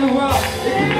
the world.